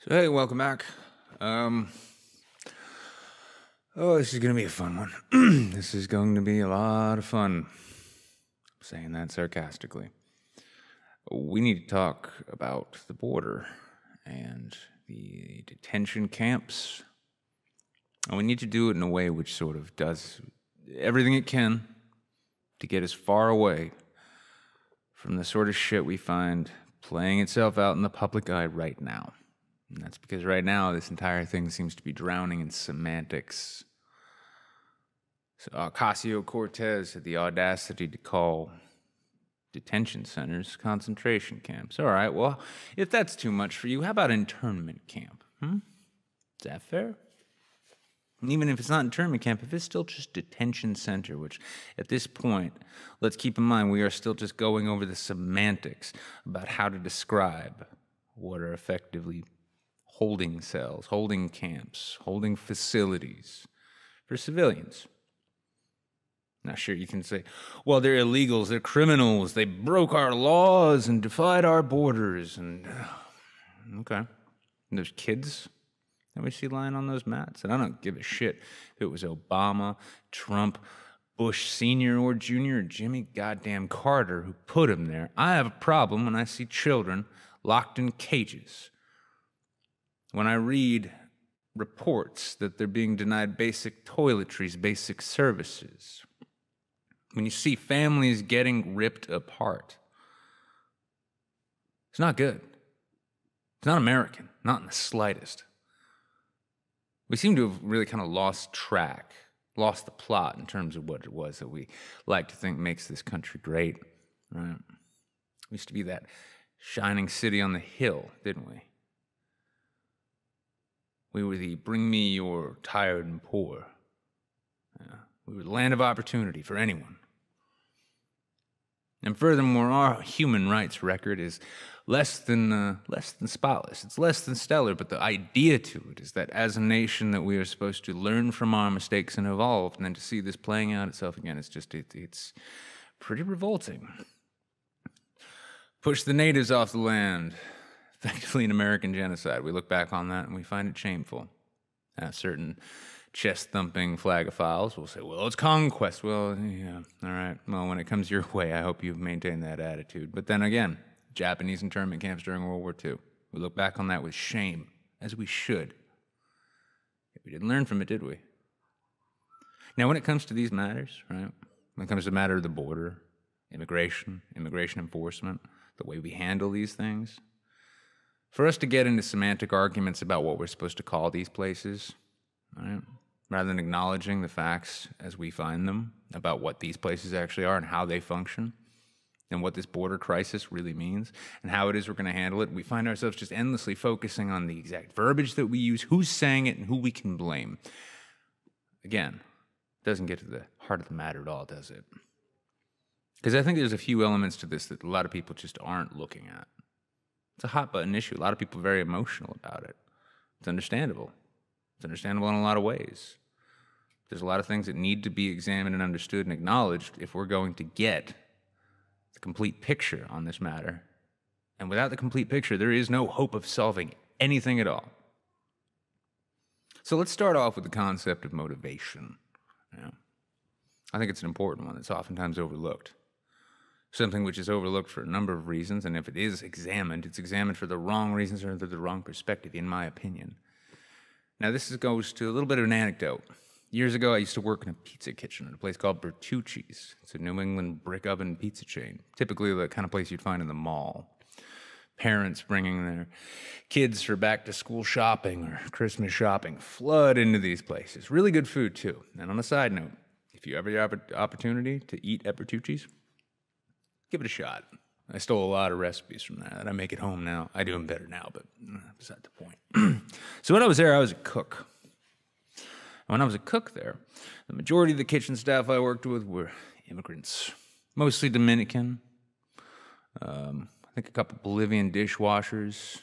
So hey, welcome back. Um, oh, this is gonna be a fun one. this is going to be a lot of fun. I'm saying that sarcastically. We need to talk about the border and the detention camps. And we need to do it in a way which sort of does everything it can to get as far away from the sort of shit we find playing itself out in the public eye right now. And that's because right now this entire thing seems to be drowning in semantics. So Ocasio Cortez had the audacity to call detention centers concentration camps. All right, well, if that's too much for you, how about internment camp? Hmm? Is that fair? And even if it's not internment camp, if it's still just detention center, which at this point, let's keep in mind, we are still just going over the semantics about how to describe what are effectively holding cells, holding camps, holding facilities for civilians. Now, sure, you can say, well, they're illegals, they're criminals, they broke our laws and defied our borders, and okay. And there's kids that we see lying on those mats. And I don't give a shit if it was Obama, Trump, Bush Sr. or Jr., or Jimmy goddamn Carter who put him there. I have a problem when I see children locked in cages. When I read reports that they're being denied basic toiletries, basic services. When you see families getting ripped apart. It's not good. It's not American, not in the slightest we seem to have really kind of lost track, lost the plot in terms of what it was that we like to think makes this country great. Right? We used to be that shining city on the hill, didn't we? We were the bring me your tired and poor. Yeah. We were the land of opportunity for anyone. And furthermore, our human rights record is less than uh, less than spotless. It's less than stellar, but the idea to it is that as a nation that we are supposed to learn from our mistakes and evolve, and then to see this playing out itself again, it's just it, it's pretty revolting. Push the natives off the land, effectively an American genocide. We look back on that and we find it shameful. Uh, certain chest thumping flagophiles will say, well, it's conquest. Well, yeah, all right. Well, when it comes your way, I hope you maintain that attitude. But then again, Japanese internment camps during World War II. We look back on that with shame, as we should. We didn't learn from it, did we? Now, when it comes to these matters, right? When it comes to the matter of the border, immigration, immigration enforcement, the way we handle these things, for us to get into semantic arguments about what we're supposed to call these places, right? Rather than acknowledging the facts as we find them about what these places actually are and how they function, and what this border crisis really means and how it is we're going to handle it. We find ourselves just endlessly focusing on the exact verbiage that we use, who's saying it, and who we can blame. Again, doesn't get to the heart of the matter at all, does it? Because I think there's a few elements to this that a lot of people just aren't looking at. It's a hot button issue. A lot of people are very emotional about it. It's understandable. It's understandable in a lot of ways. There's a lot of things that need to be examined and understood and acknowledged if we're going to get the complete picture on this matter. And without the complete picture, there is no hope of solving anything at all. So let's start off with the concept of motivation. I think it's an important one that's oftentimes overlooked. Something which is overlooked for a number of reasons, and if it is examined, it's examined for the wrong reasons or under the wrong perspective, in my opinion. Now, this goes to a little bit of an anecdote. Years ago, I used to work in a pizza kitchen at a place called Bertucci's. It's a New England brick oven pizza chain, typically the kind of place you'd find in the mall. Parents bringing their kids for back to school shopping or Christmas shopping flood into these places. Really good food, too. And on a side note, if you ever have the opportunity to eat at Bertucci's, give it a shot. I stole a lot of recipes from that. I make it home now. I do them better now, but uh, beside the point. so when I was there, I was a cook. When I was a cook there, the majority of the kitchen staff I worked with were immigrants, mostly Dominican. Um, I think a couple Bolivian dishwashers.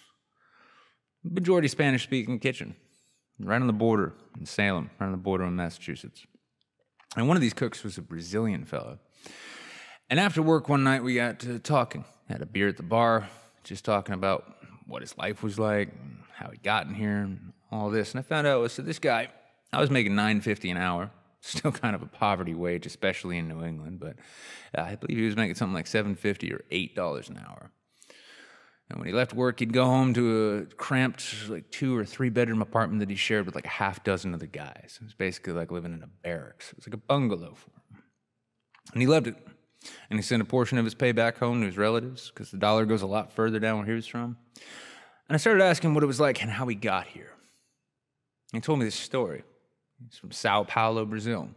Majority Spanish speaking kitchen, right on the border in Salem, right on the border in Massachusetts. And one of these cooks was a Brazilian fellow. And after work one night, we got to talking. Had a beer at the bar, just talking about what his life was like, how he got in here and all this. And I found out so this guy, I was making nine fifty an hour, still kind of a poverty wage, especially in New England. But uh, I believe he was making something like seven fifty or eight dollars an hour. And when he left work, he'd go home to a cramped, like two or three bedroom apartment that he shared with like a half dozen other guys. It was basically like living in a barracks. It was like a bungalow for him. And he loved it. And he sent a portion of his pay back home to his relatives because the dollar goes a lot further down where he was from. And I started asking what it was like and how he got here. He told me this story. He's from Sao Paulo, Brazil.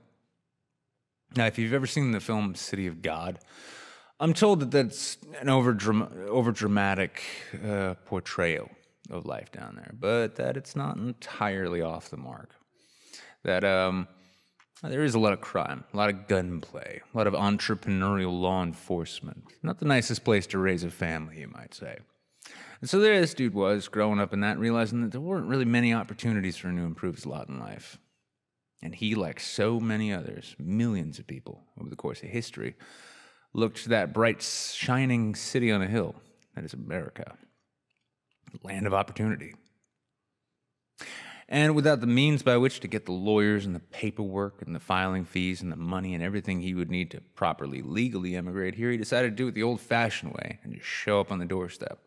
Now, if you've ever seen the film City of God, I'm told that that's an over over dramatic uh, portrayal of life down there, but that it's not entirely off the mark. That um, there is a lot of crime, a lot of gunplay, a lot of entrepreneurial law enforcement. Not the nicest place to raise a family, you might say. And so there this dude was, growing up in that, realizing that there weren't really many opportunities for him to improve his lot in life. And he, like so many others, millions of people over the course of history, looked to that bright, shining city on a hill that is America, land of opportunity. And without the means by which to get the lawyers and the paperwork and the filing fees and the money and everything he would need to properly legally emigrate here, he decided to do it the old fashioned way and just show up on the doorstep.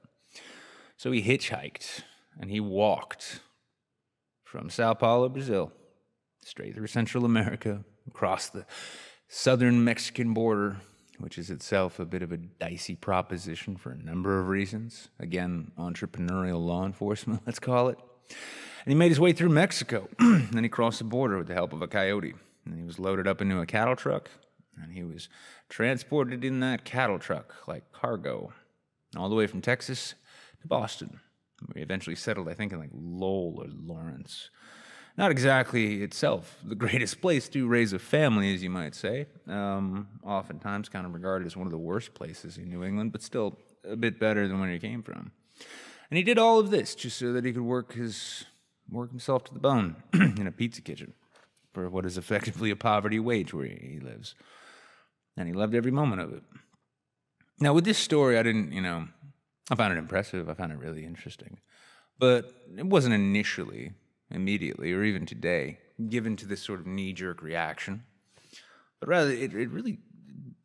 So he hitchhiked and he walked from Sao Paulo, Brazil, straight through Central America, across the southern Mexican border which is itself a bit of a dicey proposition for a number of reasons. Again, entrepreneurial law enforcement, let's call it. And he made his way through Mexico. then he crossed the border with the help of a coyote. And he was loaded up into a cattle truck. And he was transported in that cattle truck like cargo all the way from Texas to Boston. We eventually settled, I think, in like Lowell or Lawrence not exactly itself the greatest place to raise a family, as you might say. Um, oftentimes, kind of regarded as one of the worst places in New England, but still a bit better than where he came from. And he did all of this just so that he could work his work himself to the bone in a pizza kitchen for what is effectively a poverty wage where he lives. And he loved every moment of it. Now, with this story, I didn't, you know, I found it impressive. I found it really interesting. But it wasn't initially immediately or even today, given to this sort of knee jerk reaction, but rather it, it really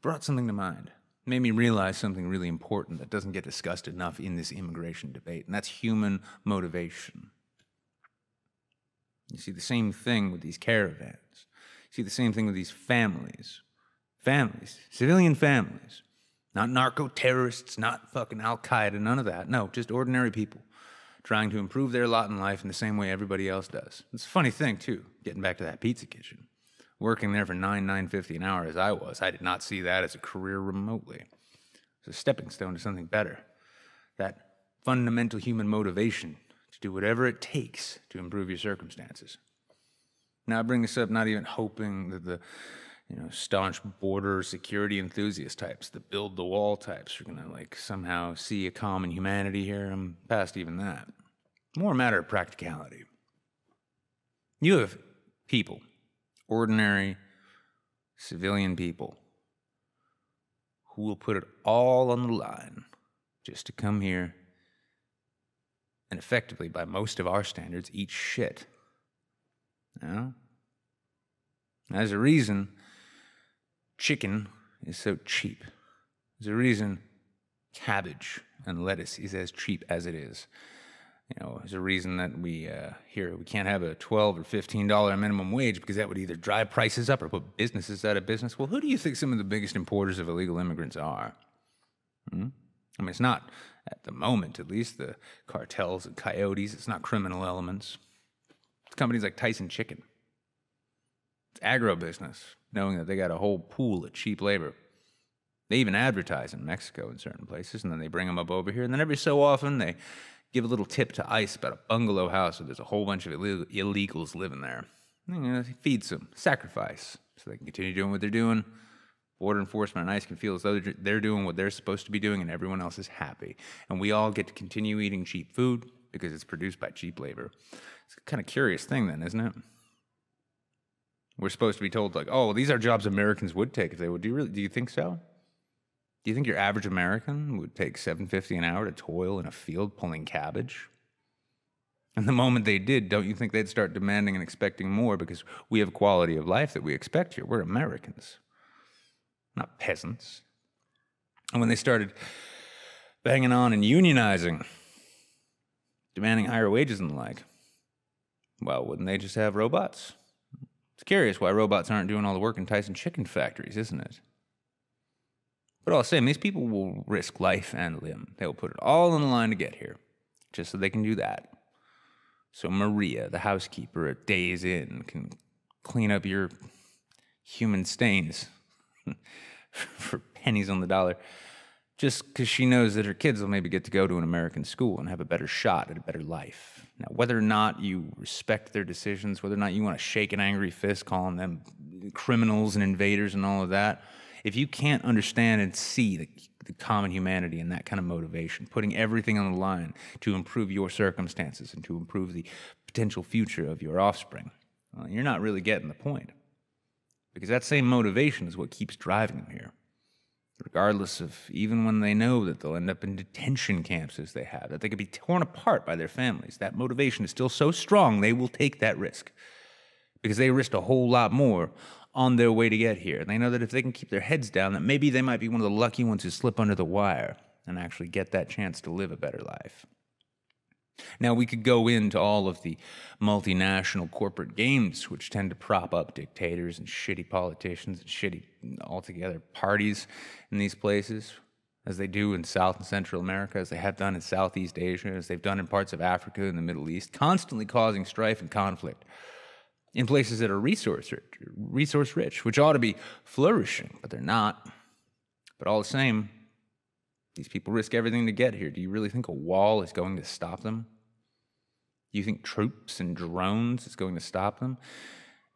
brought something to mind. It made me realize something really important that doesn't get discussed enough in this immigration debate, and that's human motivation. You see the same thing with these caravans. You see the same thing with these families. Families, civilian families. Not narco terrorists, not fucking Al Qaeda, none of that. No, just ordinary people trying to improve their lot in life in the same way everybody else does. It's a funny thing too, getting back to that pizza kitchen. Working there for nine nine fifty an hour as I was, I did not see that as a career remotely. It's a stepping stone to something better. That fundamental human motivation to do whatever it takes to improve your circumstances. Now I bring this up not even hoping that the you know, staunch border security enthusiast types, the build the wall types, are gonna like somehow see a common humanity here. I'm past even that. More a matter of practicality. You have people, ordinary civilian people, who will put it all on the line just to come here and effectively, by most of our standards, eat shit. You know? As a reason, chicken is so cheap. There's a reason cabbage and lettuce is as cheap as it is. You know, there's a reason that we uh, here we can't have a twelve or fifteen dollar minimum wage because that would either drive prices up or put businesses out of business. Well, who do you think some of the biggest importers of illegal immigrants are? Hmm? I mean, it's not at the moment, at least, the cartels and coyotes. It's not criminal elements. It's companies like Tyson Chicken. It's agribusiness knowing that they got a whole pool of cheap labor. They even advertise in Mexico in certain places, and then they bring them up over here. And then every so often, they give a little tip to ICE about a bungalow house where there's a whole bunch of illegals living there. You know, feeds them, sacrifice, so they can continue doing what they're doing. Border enforcement and ICE can feel as though they're doing what they're supposed to be doing, and everyone else is happy. And we all get to continue eating cheap food because it's produced by cheap labor. It's a kind of curious thing, then, isn't it? We're supposed to be told like, oh, these are jobs Americans would take if they would. Do you really? Do you think so? Do you think your average American would take seven fifty an hour to toil in a field pulling cabbage? And the moment they did, don't you think they'd start demanding and expecting more because we have quality of life that we expect here? We're Americans, not peasants. And when they started banging on and unionizing, demanding higher wages and the like, well, wouldn't they just have robots? It's curious why robots aren't doing all the work in Tyson chicken factories, isn't it? But all the same, these people will risk life and limb. They'll put it all on the line to get here, just so they can do that. So Maria, the housekeeper at Days Inn, can clean up your human stains pennies on the dollar, just because she knows that her kids will maybe get to go to an American school and have a better shot at a better life. Now, whether or not you respect their decisions, whether or not you want to shake an angry fist calling them criminals and invaders and all of that, if you can't understand and see the, the, common humanity and that kind of motivation, putting everything on the line to improve your circumstances and to improve the potential future of your offspring, well, you're not really getting the point. Because that same motivation is what keeps driving them here. Regardless of even when they know that they'll end up in detention camps as they have, that they could be torn apart by their families, that motivation is still so strong they will take that risk. Because they risked a whole lot more on their way to get here. And they know that if they can keep their heads down, that maybe they might be one of the lucky ones who slip under the wire and actually get that chance to live a better life. Now, we could go into all of the multinational corporate games which tend to prop up dictators and shitty politicians and shitty, altogether, parties in these places, as they do in South and Central America, as they have done in Southeast Asia, as they've done in parts of Africa and the Middle East, constantly causing strife and conflict in places that are resource rich, resource rich, which ought to be flourishing, but they're not. But all the same, these people risk everything to get here. Do you really think a wall is going to stop them? Do you think troops and drones is going to stop them?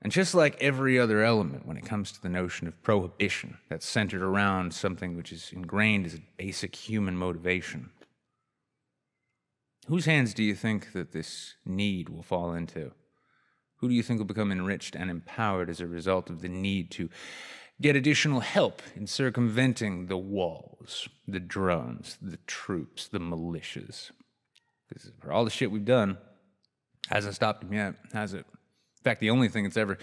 And just like every other element when it comes to the notion of prohibition that's centered around something which is ingrained as a basic human motivation, whose hands do you think that this need will fall into? Who do you think will become enriched and empowered as a result of the need to get additional help in circumventing the walls, the drones, the troops, the militias? Because for all the shit we've done, hasn't stopped them yet, has it? In fact, the only thing that's ever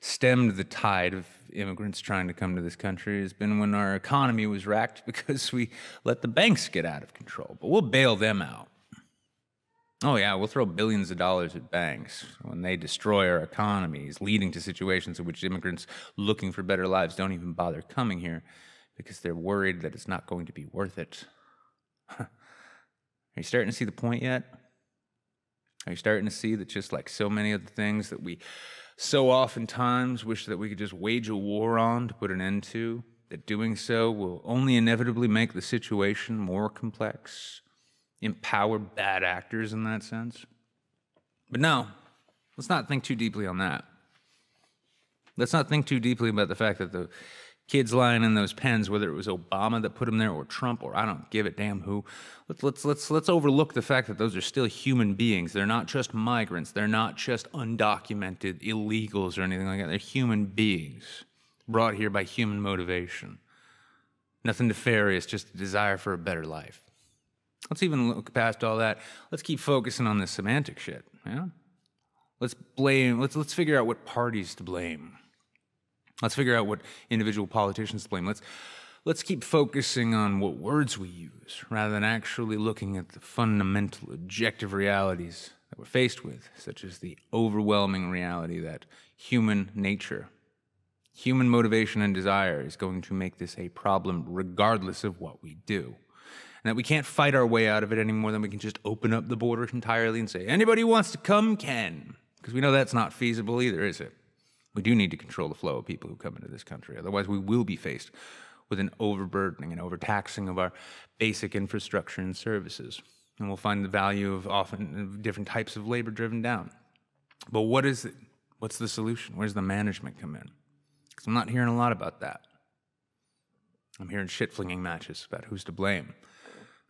stemmed the tide of immigrants trying to come to this country has been when our economy was racked because we let the banks get out of control. But we'll bail them out. Oh, yeah, we'll throw billions of dollars at banks when they destroy our economies, leading to situations in which immigrants looking for better lives don't even bother coming here because they're worried that it's not going to be worth it. Are you starting to see the point yet? Are you starting to see that just like so many of the things that we so oftentimes wish that we could just wage a war on to put an end to, that doing so will only inevitably make the situation more complex? Empower bad actors in that sense. But no, let's not think too deeply on that. Let's not think too deeply about the fact that the kids lying in those pens, whether it was Obama that put them there or Trump or I don't give a damn who, let's let's let's let's overlook the fact that those are still human beings. They're not just migrants. They're not just undocumented illegals or anything like that. They're human beings brought here by human motivation. Nothing nefarious, just a desire for a better life. Let's even look past all that. Let's keep focusing on this semantic shit. Yeah. Let's blame. Let's let's figure out what parties to blame. Let's figure out what individual politicians to blame. Let's let's keep focusing on what words we use rather than actually looking at the fundamental objective realities that we're faced with, such as the overwhelming reality that human nature, human motivation and desire is going to make this a problem regardless of what we do and that we can't fight our way out of it any more than we can just open up the border entirely and say, anybody who wants to come can. Because we know that's not feasible either, is it? We do need to control the flow of people who come into this country. Otherwise, we will be faced with an overburdening and overtaxing of our basic infrastructure and services. And we'll find the value of often different types of labor driven down. But what is it? What's the solution? Where's the management come in? Because I'm not hearing a lot about that. I'm hearing shit flinging matches about who's to blame.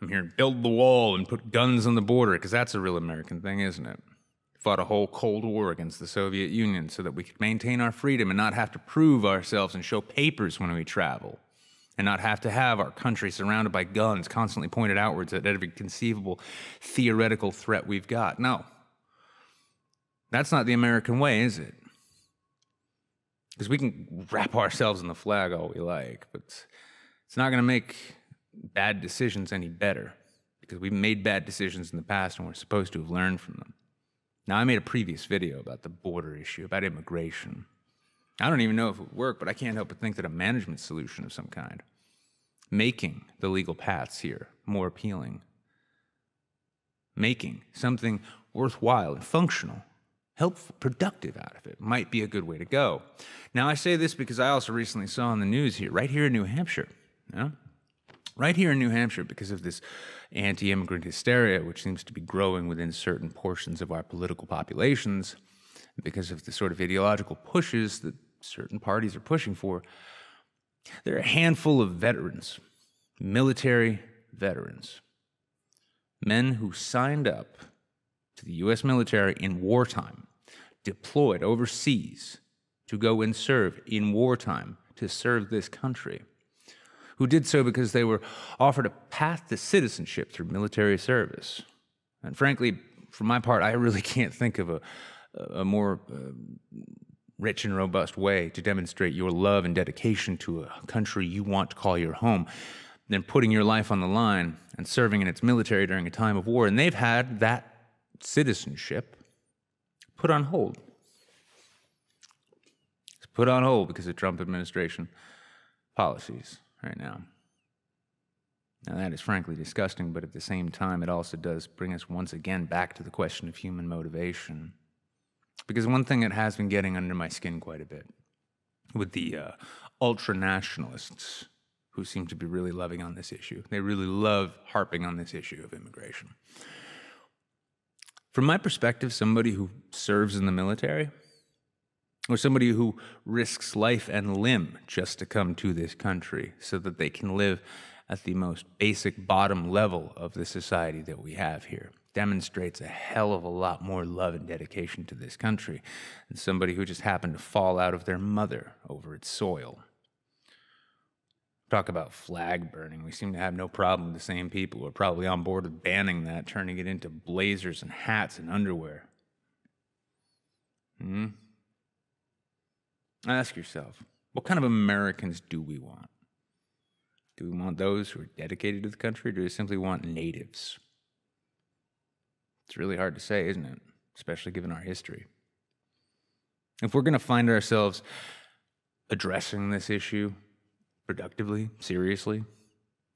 I'm hearing build the wall and put guns on the border because that's a real American thing, isn't it? Fought a whole Cold War against the Soviet Union so that we could maintain our freedom and not have to prove ourselves and show papers when we travel, and not have to have our country surrounded by guns constantly pointed outwards at every conceivable theoretical threat we've got. No. That's not the American way, is it? Because we can wrap ourselves in the flag all we like, but it's not going to make bad decisions any better because we've made bad decisions in the past and we're supposed to have learned from them. Now, I made a previous video about the border issue, about immigration. I don't even know if it would work, but I can't help but think that a management solution of some kind, making the legal paths here more appealing, making something worthwhile and functional, helpful, productive out of it might be a good way to go. Now, I say this because I also recently saw on the news here, right here in New Hampshire, you know, right here in New Hampshire, because of this anti immigrant hysteria, which seems to be growing within certain portions of our political populations, because of the sort of ideological pushes that certain parties are pushing for, there are a handful of veterans, military veterans, men who signed up to the U.S. military in wartime, deployed overseas to go and serve in wartime to serve this country, who did so because they were offered a path to citizenship through military service. And frankly, for my part, I really can't think of a, a more uh, rich and robust way to demonstrate your love and dedication to a country you want to call your home than putting your life on the line and serving in its military during a time of war. And they've had that citizenship put on hold. It's put on hold because of Trump administration policies right now. Now, that is frankly disgusting, but at the same time, it also does bring us once again back to the question of human motivation. Because one thing that has been getting under my skin quite a bit with the uh, ultra nationalists who seem to be really loving on this issue, they really love harping on this issue of immigration. From my perspective, somebody who serves in the military, or somebody who risks life and limb just to come to this country so that they can live at the most basic bottom level of the society that we have here demonstrates a hell of a lot more love and dedication to this country than somebody who just happened to fall out of their mother over its soil. Talk about flag burning. We seem to have no problem the same people who are probably on board with banning that, turning it into blazers and hats and underwear. Hmm? Ask yourself, what kind of Americans do we want? Do we want those who are dedicated to the country, or do we simply want natives? It's really hard to say, isn't it? Especially given our history. If we're going to find ourselves addressing this issue productively, seriously,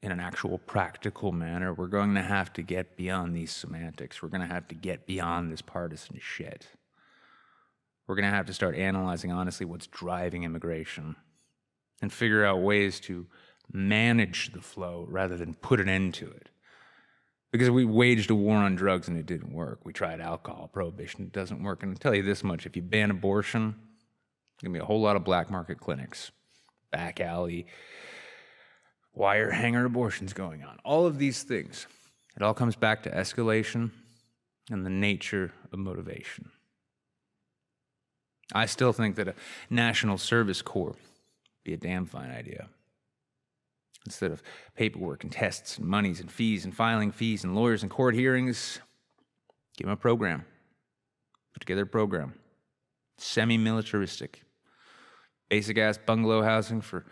in an actual practical manner, we're going to have to get beyond these semantics. We're going to have to get beyond this partisan shit. We're going to have to start analyzing honestly what's driving immigration and figure out ways to manage the flow rather than put an end to it. Because we waged a war on drugs and it didn't work. We tried alcohol prohibition, it doesn't work. And I'll tell you this much if you ban abortion, there's going to be a whole lot of black market clinics back alley, wire hanger abortions going on. All of these things. It all comes back to escalation and the nature of motivation. I still think that a national service corps would be a damn fine idea. Instead of paperwork and tests and monies and fees and filing fees and lawyers and court hearings, give them a program. Put together a program. Semi militaristic basic ass bungalow housing for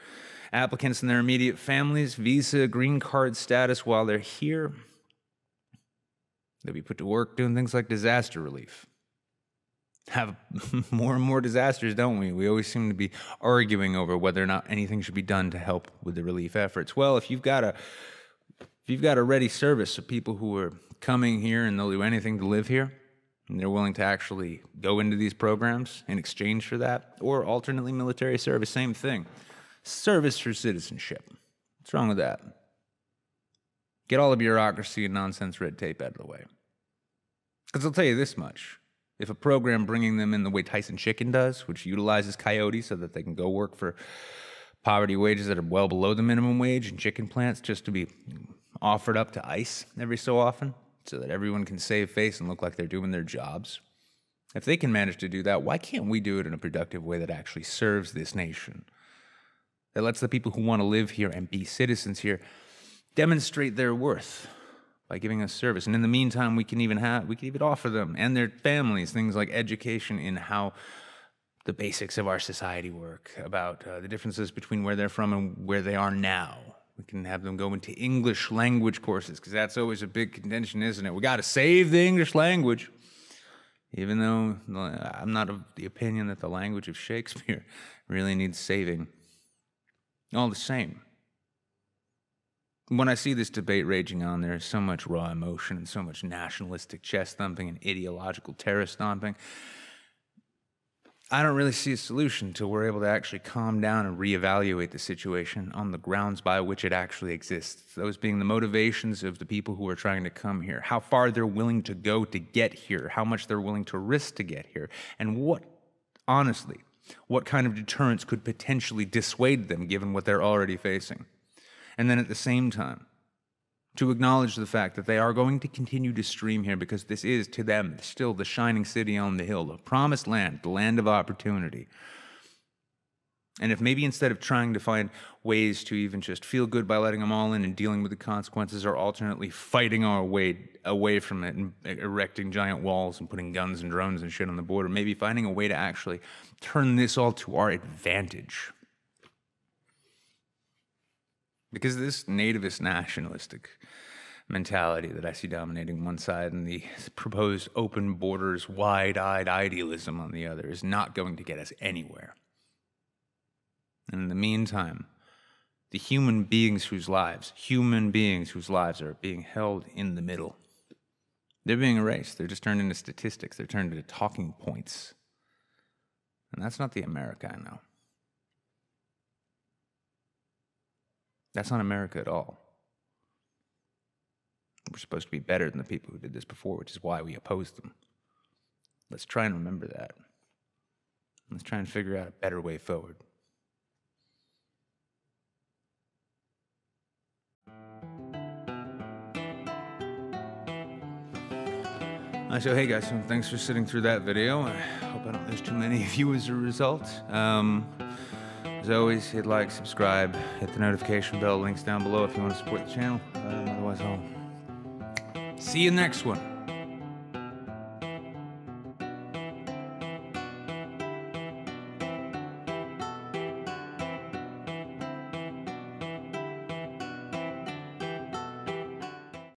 applicants and their immediate families, visa, green card status while they're here. They'll be put to work doing things like disaster relief. Have more and more disasters, don't we? We always seem to be arguing over whether or not anything should be done to help with the relief efforts. Well, if you've got a if you've got a ready service of people who are coming here and they'll do anything to live here, and they're willing to actually go into these programs in exchange for that, or alternately military service, same thing. Service for citizenship. What's wrong with that? Get all the bureaucracy and nonsense red tape out of the way. Because I'll tell you this much. If a program bringing them in the way Tyson Chicken does, which utilizes coyotes so that they can go work for poverty wages that are well below the minimum wage in chicken plants just to be offered up to ICE every so often, so that everyone can save face and look like they're doing their jobs. If they can manage to do that, why can't we do it in a productive way that actually serves this nation? That lets the people who want to live here and be citizens here demonstrate their worth by giving us service. And in the meantime, we can even have we can even offer them and their families things like education in how the basics of our society work, about uh, the differences between where they're from and where they are now. We can have them go into English language courses because that's always a big contention, isn't it? We got to save the English language. Even though I'm not of the opinion that the language of Shakespeare really needs saving. All the same, when I see this debate raging on, there is so much raw emotion and so much nationalistic chest thumping and ideological terror stomping. I don't really see a solution till we're able to actually calm down and reevaluate the situation on the grounds by which it actually exists. Those being the motivations of the people who are trying to come here, how far they're willing to go to get here, how much they're willing to risk to get here, and what, honestly, what kind of deterrence could potentially dissuade them given what they're already facing and then at the same time, to acknowledge the fact that they are going to continue to stream here because this is, to them, still the shining city on the hill, the promised land, the land of opportunity. And if maybe instead of trying to find ways to even just feel good by letting them all in and dealing with the consequences, or alternately fighting our way away from it and erecting giant walls and putting guns and drones and shit on the border, maybe finding a way to actually turn this all to our advantage because this nativist nationalistic mentality that I see dominating one side and the proposed open borders, wide eyed idealism on the other is not going to get us anywhere. And in the meantime, the human beings whose lives, human beings whose lives are being held in the middle, they're being erased. They're just turned into statistics, they're turned into talking points. And that's not the America I know. That's not America at all. We're supposed to be better than the people who did this before, which is why we opposed them. Let's try and remember that. Let's try and figure out a better way forward. so hey guys, thanks for sitting through that video. I hope I don't lose too many of you as a result. Um, as always, hit like, subscribe, hit the notification bell, links down below if you want to support the channel. Um, otherwise, I'll see you next one.